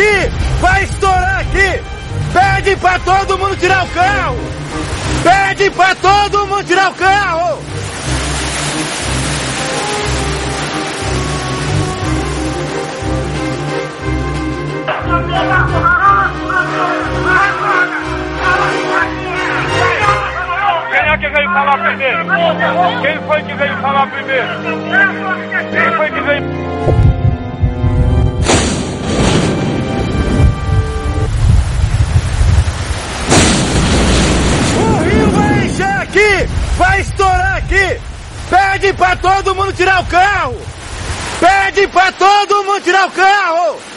aqui! Vai estourar aqui! Pede pra todo mundo tirar o carro! Pede pra todo mundo tirar o carro! Quem é que veio falar primeiro? Quem foi que veio falar primeiro? Quem foi que Pede pra todo mundo tirar o carro! Pede pra todo mundo tirar o carro!